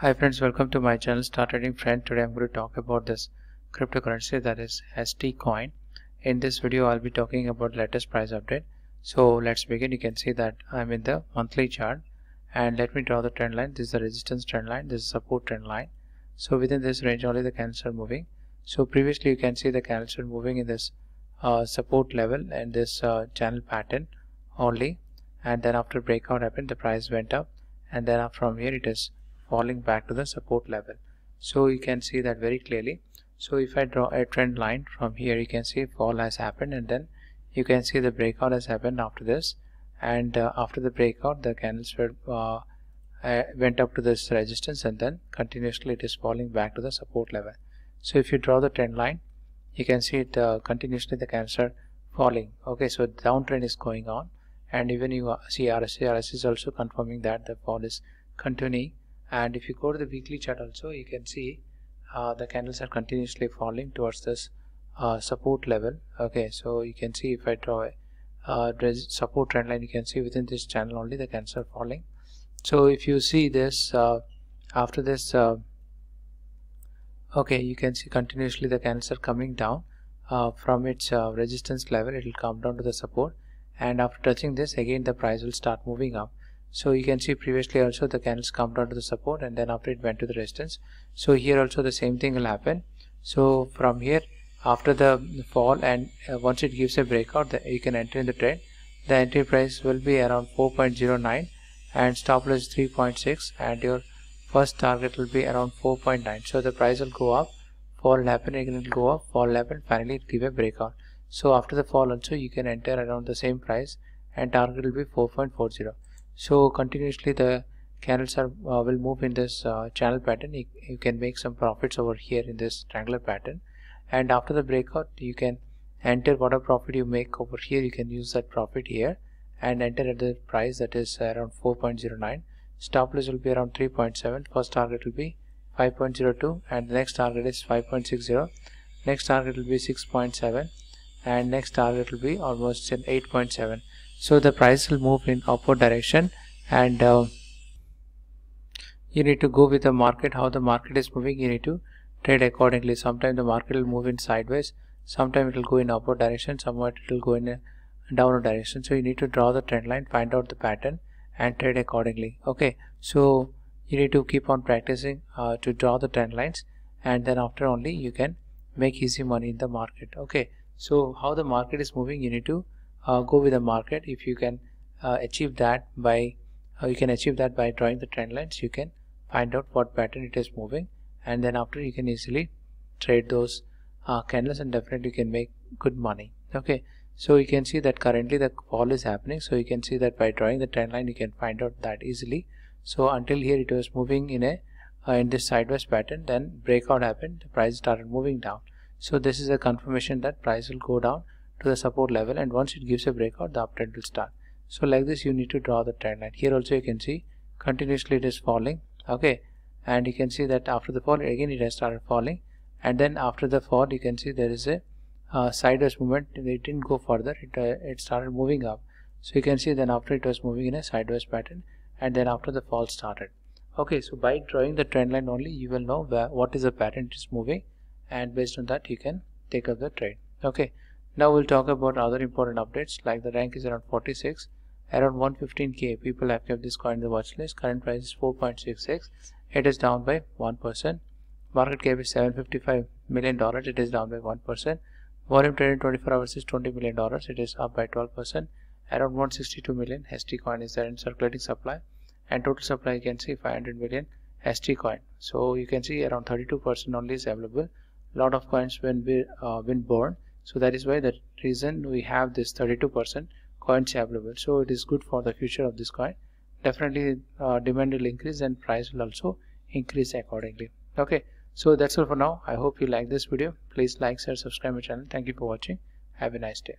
Hi friends, welcome to my channel Star Trading Friend. Today I'm going to talk about this cryptocurrency that is HT coin. In this video I'll be talking about latest price update. So let's begin. You can see that I'm in the monthly chart and let me draw the trend line. This is the resistance trend line, this is support trend line. So within this range only the candles are moving. So previously you can see the candles are moving in this uh, support level and this uh, channel pattern only and then after breakout happened the price went up and then from here it is falling back to the support level. So you can see that very clearly. So if I draw a trend line from here you can see fall has happened and then you can see the breakout has happened after this. And uh, after the breakout the candles were uh, uh, went up to this resistance and then continuously it is falling back to the support level. So if you draw the trend line you can see it uh, continuously the candles are falling. Okay so downtrend is going on. And even you see RSI, RSI is also confirming that the fall is continuing and if you go to the weekly chart also you can see uh, the candles are continuously falling towards this uh, support level. Okay so you can see if I draw a uh, support trend line you can see within this channel only the candles are falling. So if you see this uh, after this uh, okay you can see continuously the candles are coming down uh, from its resistance level it will come down to the support. And after touching this again the price will start moving up so you can see previously also the candles come down to the support and then after it went to the resistance so here also the same thing will happen. So from here after the fall and uh, once it gives a breakout you can enter in the trend the entry price will be around 4.09 and stop loss 3.6 and your first target will be around 4.9 so the price will go up fall will happen again it will go up fall will happen finally it give a breakout. So after the fall also you can enter around the same price and target will be 4.40 so continuously the candles are uh, will move in this uh, channel pattern. You, you, can make some profits over here in this triangular pattern. And after the breakout you can enter whatever profit you make over here. You can use that profit here and enter at the price that is around 4.09 stop loss will be around 3.7 first target will be 5.02 and the next target is 5.60 next target will be 6.7 and next target will be almost 8.7 so the price will move in upward direction and uh, you need to go with the market how the market is moving. You need to trade accordingly. Sometimes the market will move in sideways. Sometimes it will go in upward direction. Somewhat it will go in a downward direction. So you need to draw the trend line find out the pattern and trade accordingly. Okay. So you need to keep on practicing uh, to draw the trend lines and then after only you can make easy money in the market. Okay. So how the market is moving you need to go with the market. If you can uh, achieve that by uh, you can achieve that by drawing the trend lines you can find out what pattern it is moving. And then after you can easily trade those uh, candles and definitely you can make good money. Okay. So you can see that currently the fall is happening. So you can see that by drawing the trend line you can find out that easily. So until here it was moving in a uh, in this sideways pattern then breakout happened. The price started moving down. So this is a confirmation that price will go down to the support level and once it gives a breakout the uptrend will start. So like this you need to draw the trend line. Here also you can see continuously it is falling okay? And you can see that after the fall again it has started falling. And then after the fall you can see there is a uh, sideways movement. It didn't go further. It, uh, it started moving up. So you can see then after it was moving in a sideways pattern and then after the fall started. Okay so by drawing the trend line only you will know where, what is the pattern it is moving. And based on that you can take up the trade. Okay now we'll talk about other important updates like the rank is around 46. Around 115k people have kept this coin in the watch list. Current price is 4.66. It is down by 1%. Market cap is 755 million dollars. It is down by 1%. Volume traded 24 hours is 20 million dollars. It is up by 12%. Around 162 million HT coin is there in circulating supply. And total supply you can see 500 million HT coin. So you can see around 32% only is available. Lot of coins when uh, been born so that is why the reason we have this 32% coins available. So it is good for the future of this coin. Definitely uh, demand will increase and price will also increase accordingly. Okay. So that's all for now. I hope you like this video. Please like share subscribe my channel. Thank you for watching. Have a nice day